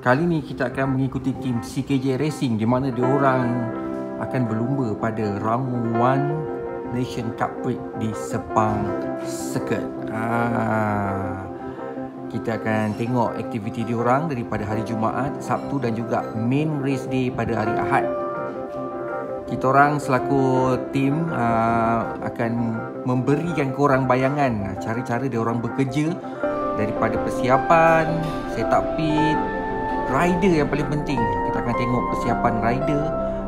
Kali ni kita akan mengikuti tim CKJ Racing di mana diorang akan berlumba pada round 1 Nation Cup Prix di Sepang Circuit. Ah, kita akan tengok aktiviti diorang daripada hari Jumaat, Sabtu dan juga main race day pada hari Ahad. Kita orang selaku tim uh, akan memberikan korang bayangan cara-cara dia orang bekerja daripada persiapan, setup pit, rider yang paling penting kita akan tengok persiapan rider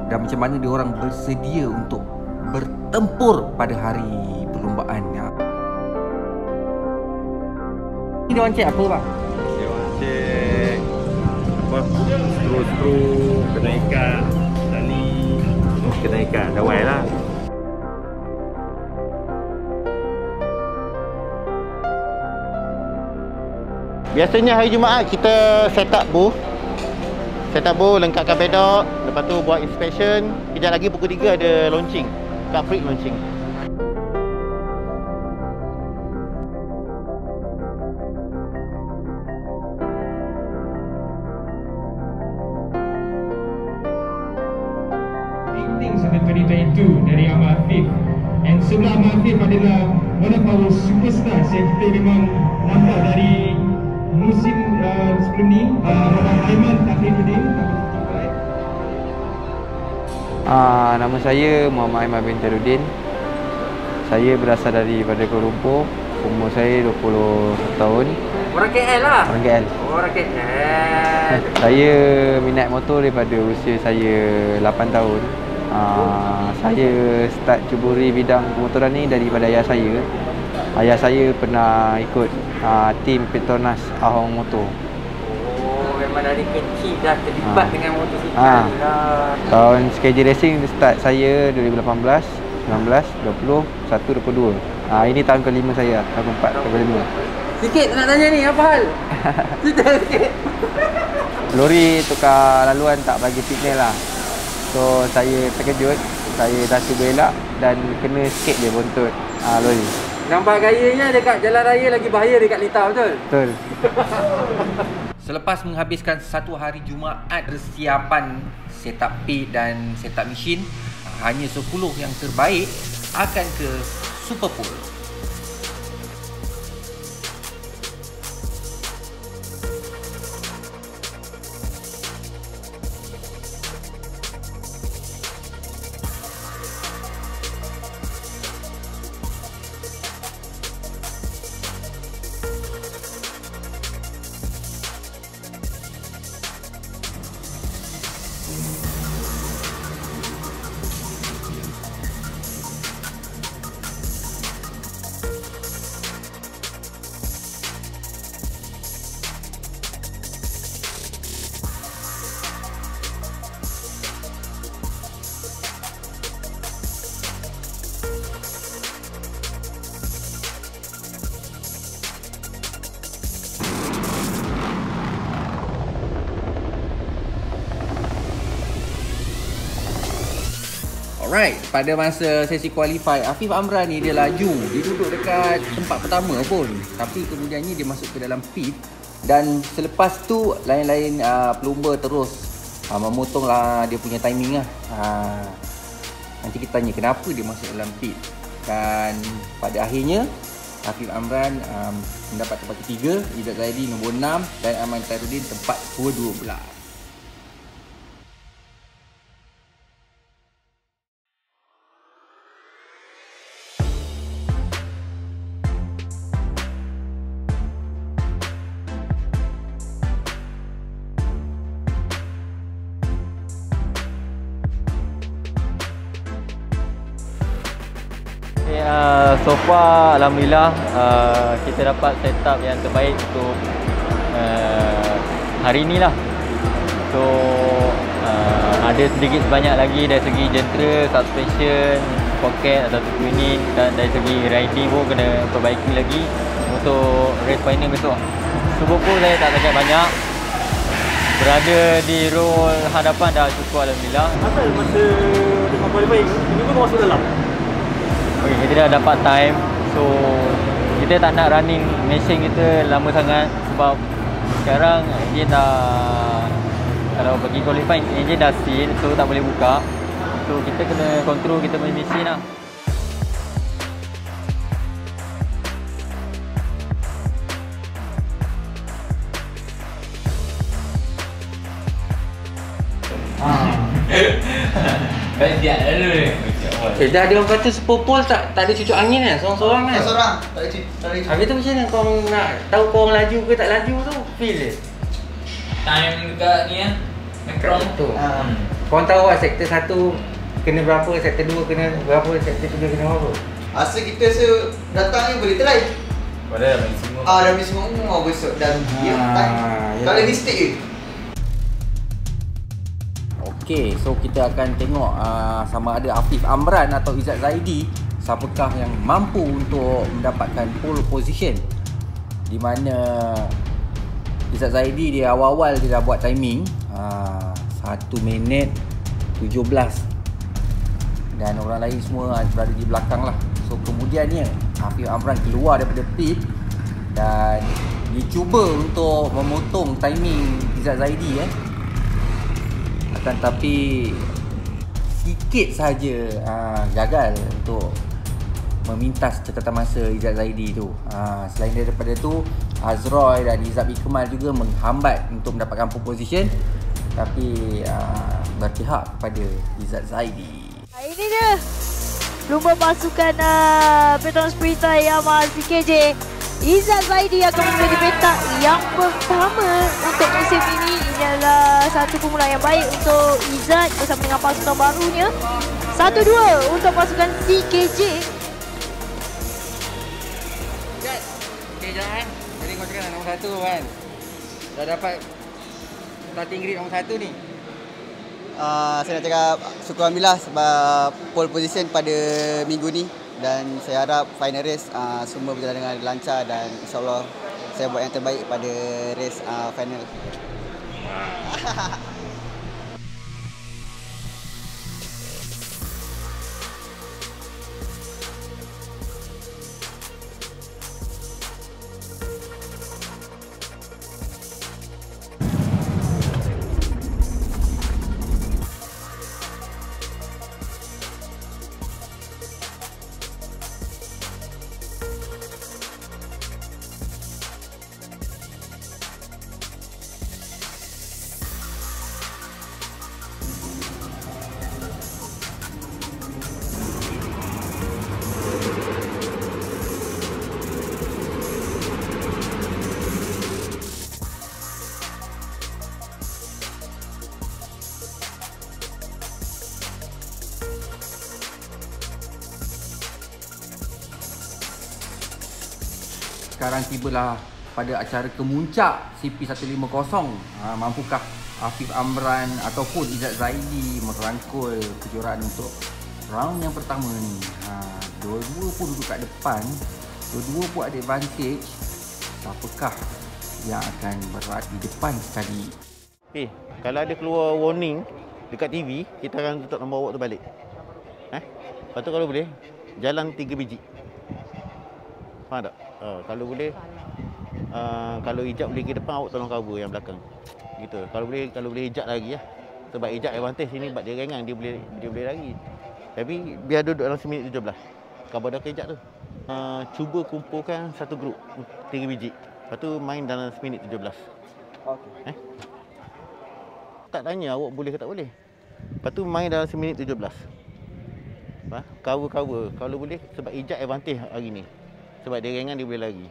dan macam mana dia orang bersedia untuk bertempur pada hari perlombaan ya. Ini dia orang cek apa bang? Dia orang cek apa skru-skru kena ikat tali kena ikat dawai lah Biasanya hari Jumaat kita set up booth Set up booth, lengkapkan pedok. Lepas tu buat inspection. Kejap lagi pukul 3 ada launching. Cup Freak launching. Big Things in the 2022 dari Ahmad Afif. And sebelah Ahmad Afif adalah one of our superstars yang kita memang nampak dari musim uh, sebelum ni uh, Aiman Afifuddin Ah, nama saya Muhammad Aiman bin Tarudin. Saya berasal daripada Kuala Lumpur. Umur saya 20 tahun. Orang KL lah. Orang KL. Orang KL. Saya minat motor daripada usia saya 8 tahun. Ah, saya start cuburi bidang pemotoran ni daripada ayah saya. Ayah saya pernah ikut ah, tim Petronas Ahong Motor. Oh, memang dari kecil dah terlibat Ah. dengan motosikal Ah. ni lah. Tahun SKJ Racing start saya 2018, 19, 20, 1, 22. Ah, ini tahun kelima saya, tahun keempat, tahun kelima. Sikit nak tanya ni, apa hal? Cerita sikit. Lori tukar laluan tak bagi signal lah. So saya terkejut, saya dah cuba elak dan kena sikit je bontot ah, lori. Nampak gayanya dekat jalan raya lagi bahaya dekat Lita, betul? Betul. Selepas menghabiskan satu hari Jumaat persiapan setup pit dan setup mesin, hanya 10 yang terbaik akan ke Super Alright, pada masa sesi qualify Afif Amran ni dia laju. Dia duduk dekat tempat pertama pun. Tapi kemudiannya dia masuk ke dalam pit Dan selepas tu lain-lain uh, pelumba terus. Uh, Memotonglah dia punya timing lah. Uh, Nanti kita tanya kenapa dia masuk dalam pit. Dan pada akhirnya Afif Amran um, mendapat tempat ketiga Izzat Zaidi nombor 6 Dan Aman Tarudin tempat ke-12 Uh, so far Alhamdulillah uh, kita dapat setup yang terbaik untuk uh, hari ni lah. So uh, ada sedikit sebanyak lagi dari segi jentera, suspension, pocket atau unit dan dari segi riding pun kena perbaiki lagi untuk race final besok. Subuh pun saya tak sangat banyak. Berada di role hadapan dah cukup Alhamdulillah. Asal masa dengan qualifying, ini pun masuk dalam. Okay, kita dah dapat time. So kita tak nak running mesin kita lama sangat Sebab sekarang engine dah Kalau bagi qualifying engine dah seal So tak boleh buka. So kita kena control kita punya mesin lah. Baik dia dulu. Eh, dah ada orang kata sepopol tak tak ada cucuk angin kan? Seorang-seorang kan? Seorang tak ada cerita. Tak ada cerita. Habis tu macam mana kau nak tahu kau orang laju ke tak laju tu? Feel je. Time dekat ni ah. Macron Tu. Ah. Kau tahu lah sektor 1 kena berapa, sektor 2 kena berapa, sektor 3 kena berapa? Asal kita se datang ni boleh try. Pada maksimum. Ah dah semua mau besok dan dia Ah, time. ya. Kalau mistake je. Okey, so kita akan tengok uh, sama ada Afif Amran atau Izzat Zaidi siapakah yang mampu untuk mendapatkan pole position? Di mana Izzat Zaidi dia awal-awal dia dah buat timing uh, 1 minit 17 dan orang lain semua berada di belakang lah. So kemudiannya Afif Amran keluar daripada pit dan dia cuba untuk memotong timing Izzat Zaidi eh akan tapi sikit saja uh, gagal untuk memintas catatan masa Izzat Zaidi tu. Uh, selain daripada tu Azroy dan Izzat bin Kemal juga menghambat untuk mendapatkan pole position tapi uh, berpihak kepada Izzat Zaidi. Ini dia Lumba pasukan uh, Petronas Sprita Yamaha CKJ Izzat Zaidi akan menjadi petak yang pertama untuk musim ini Ini adalah satu permulaan yang baik untuk Izzat bersama dengan pasukan barunya 1-2 untuk pasukan CKJ Okay, jangan. Jadi kau cakap nombor satu kan. Dah dapat starting grid nombor satu ni. Uh, saya nak cakap syukur Alhamdulillah sebab pole position pada minggu ni dan saya harap final race uh, semua berjalan dengan lancar dan insyaAllah saya buat yang terbaik pada race uh, final. Sekarang tibalah pada acara kemuncak CP150. Ha, mampukah Afif Amran ataupun Izzat Zaidi merangkul kejuaraan untuk round yang pertama ni. Ha, dua-dua pun duduk kat depan. Dua-dua pun ada advantage. Siapakah yang akan berada di depan sekali? Eh, kalau ada keluar warning dekat TV, kita akan tutup nombor awak tu balik. Eh? Lepas tu kalau boleh, jalan tiga biji. Faham tak? Uh, kalau boleh, uh, kalau hijab boleh ke depan, awak tolong cover yang belakang. Gitu. Kalau boleh, kalau boleh hijab lagi lah. Sebab hijab advantage sini sebab dia ringan, dia boleh dia boleh lari. Tapi biar duduk dalam seminit 17. Khabar dah ke hijab tu. Uh, cuba kumpulkan satu grup, tiga biji. Lepas tu main dalam seminit 17. Okey. Eh? Tak tanya awak boleh ke tak boleh. Lepas tu main dalam seminit 17. Ha? Cover-cover. Kalau boleh sebab ijat advantage hari ni. Sebab dia ringan dia boleh lari.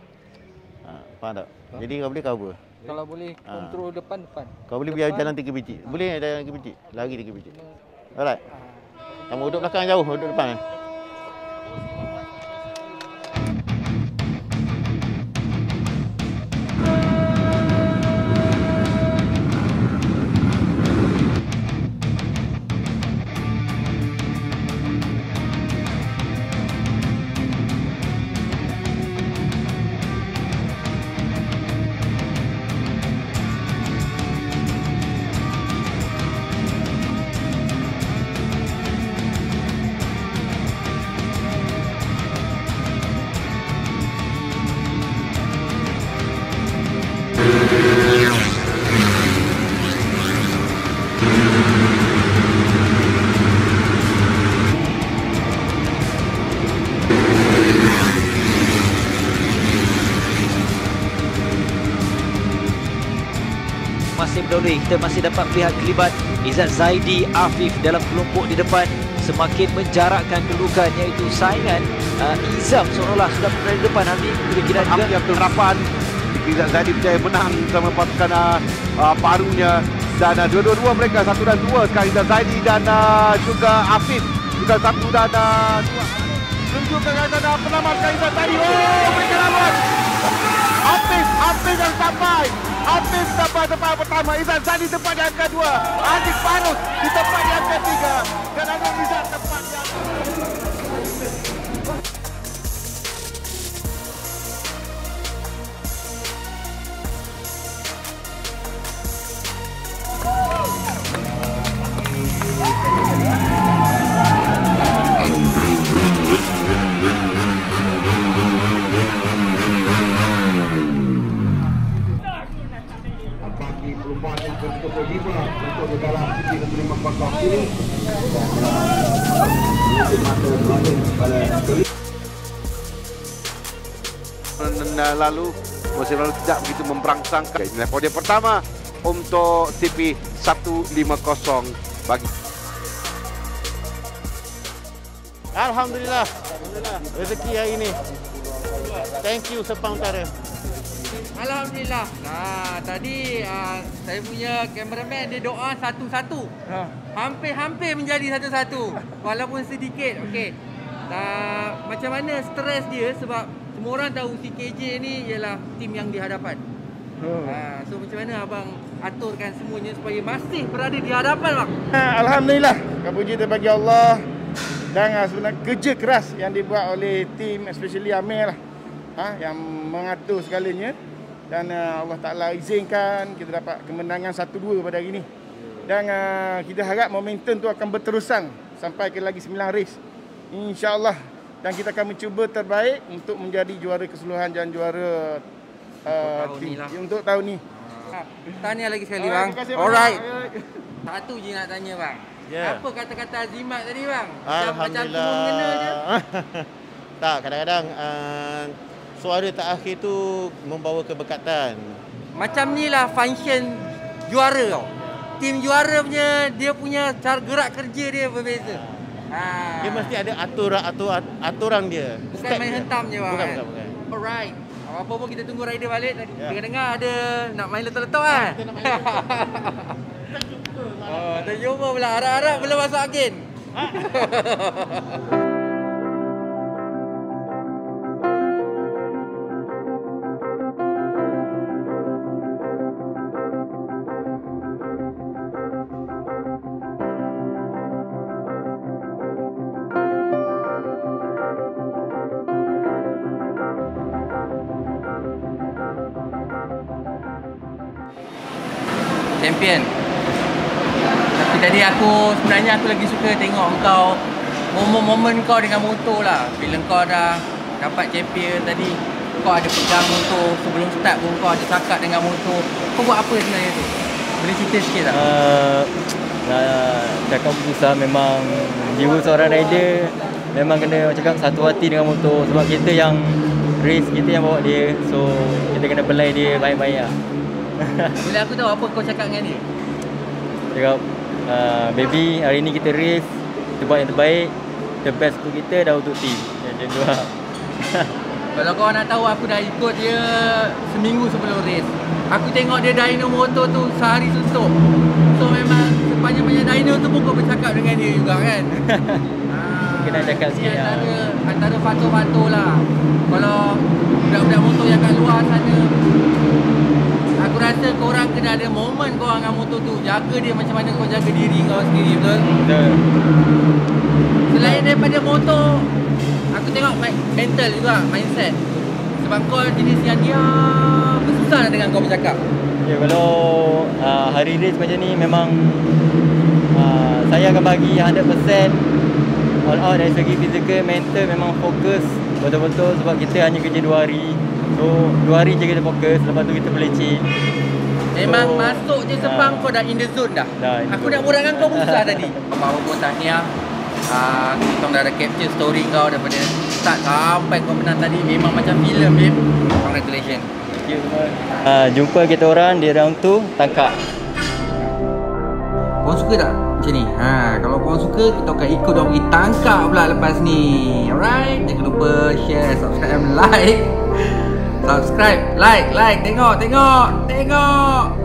Ha, faham tak? Jadi kalau boleh cover. Kalau boleh kontrol depan depan. Kalau boleh biar jalan tiga biji. Boleh jalan tiga biji. Lari tiga biji. Alright. Kamu duduk belakang jauh, duduk depan. Terdahulu kita masih dapat melihat kelibat Izzat Zaidi Afif dalam kelompok di depan semakin menjarakkan kedudukan iaitu saingan uh, Izam seolah-olah sudah berada di depan. Nanti kira-kira yang harapan Izzat Zaidi berjaya menang bersama pasukan uh, uh, barunya. Dan uh, dua-dua mereka satu dan dua sekarang Izzat Zaidi dan uh, juga Afif. Juga satu dan uh, dua. Tunjukkan dan uh, penamatkan Izzat Zaidi. Oh mereka lawan Hafiz, Hafiz yang sampai Hafiz dapat tempat pertama. Izzat Zadi tempat yang kedua. Adik Farus di tempat yang ketiga. Dan ada Izzat tempat yang lalu musim lalu tidak begitu memberangsangkan ini podium pertama untuk CP 150 bagi Alhamdulillah. Alhamdulillah. Rezeki hari ini. Thank you Sepang Utara. Alhamdulillah. Nah, tadi uh, saya punya cameraman dia doa satu-satu. Ha. Hampir-hampir menjadi satu-satu. Walaupun sedikit. Okey. Nah, macam mana stres dia sebab semua orang tahu CKJ ni ialah tim yang di hadapan. Oh. Ha, so macam mana abang aturkan semuanya supaya masih berada di hadapan bang? Alhamdulillah. Puji bagi Allah dan uh, sebenarnya kerja keras yang dibuat oleh tim especially Amir lah. Ha, yang mengatur segalanya dan uh, Allah Taala izinkan kita dapat kemenangan 1-2 pada hari ini. Dan uh, kita harap momentum tu akan berterusan sampai ke lagi 9 race. Insya-Allah dan kita akan mencuba terbaik untuk menjadi juara keseluruhan dan juara uh, tahun tim ni lah. untuk tahun ni. Ha, tanya lagi sekali Alright, bang. kasih Alright. banyak. Satu je nak tanya bang. Ya. Apa kata-kata Azimat tadi bang? Macam, macam Alhamdulillah. semua mengena je. tak, kadang-kadang uh, suara terakhir tu membawa keberkatan. Macam ni lah function juara tau. Tim juara punya dia punya cara gerak kerja dia berbeza. Ha. Dia mesti ada aturan aturan aturan dia. Bukan Step main dia. hentam je bang. Bukan, kan? bukan, bukan. Alright. Apa pun kita tunggu rider balik. Ya. Dengar-dengar ada nak main letak-letak kan? Oh, terjumpa pula. Harap-harap belum masuk angin. Champion. Tapi tadi aku sebenarnya aku lagi suka tengok kau momen-momen kau dengan motor lah. Bila kau dah dapat champion tadi, kau ada pegang motor sebelum start pun kau ada cakap dengan motor. Kau buat apa sebenarnya tu? Boleh cerita sikit tak? Uh, nak cakap susah memang jiwa seorang rider memang kena cakap satu hati dengan motor sebab kita yang race kita yang bawa dia so kita kena belai dia baik-baik lah Bila aku tahu apa kau cakap dengan dia. cakap uh, baby hari ni kita race kita buat yang terbaik the best untuk kita dah untuk team macam tu lah Kalau kau nak tahu aku dah ikut dia seminggu sebelum race. Aku tengok dia dyno motor tu sehari suntuk. So memang sepanjang-panjang dyno tu pun kau bercakap dengan dia juga kan. kena cakap Ni sikit lah antara antara faktor-faktor lah. Kalau budak-budak motor yang kat luar sana Aku rasa korang kena ada momen korang dengan motor tu Jaga dia macam mana kau jaga diri kau sendiri betul? Betul Selain daripada motor Aku tengok mental juga, mindset Sebab kau jenis yang diam Susah nak dengan kau bercakap Ya, kalau uh, hari race macam ni memang uh, saya akan bagi 100% all out dari segi fizikal, mental memang fokus betul-betul sebab kita hanya kerja 2 hari. So 2 hari je kita fokus, lepas tu kita boleh chill. Memang So, masuk je Sepang kau dah in the zone dah Dah, the Aku zone. nak dengan kau pun susah tadi Baru pun tahniah uh, Kita dah ada capture story kau daripada start sampai kau menang tadi Memang macam filem babe Congratulations Uh, jumpa kita orang di round tu tangkap. Korang suka tak macam ni? Ha, kalau korang suka, kita akan ikut orang pergi tangkap pula lepas ni. Alright? Jangan lupa share, subscribe, like. Subscribe, like, like. Tengok, tengok, tengok.